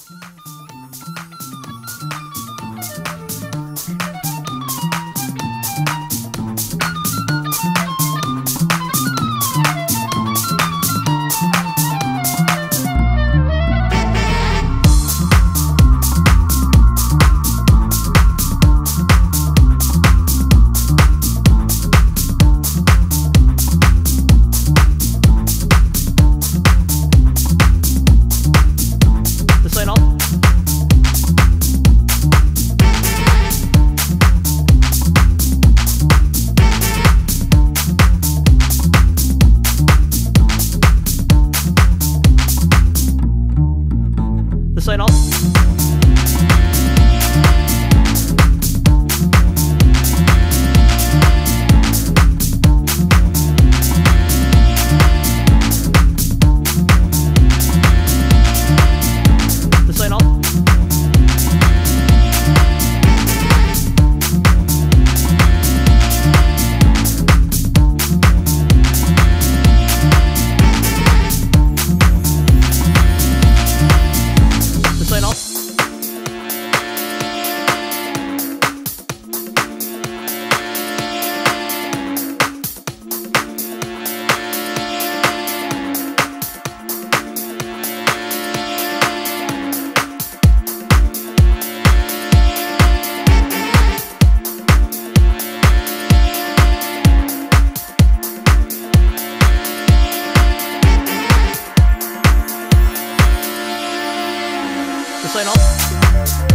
Sign off. 所以？The sign off.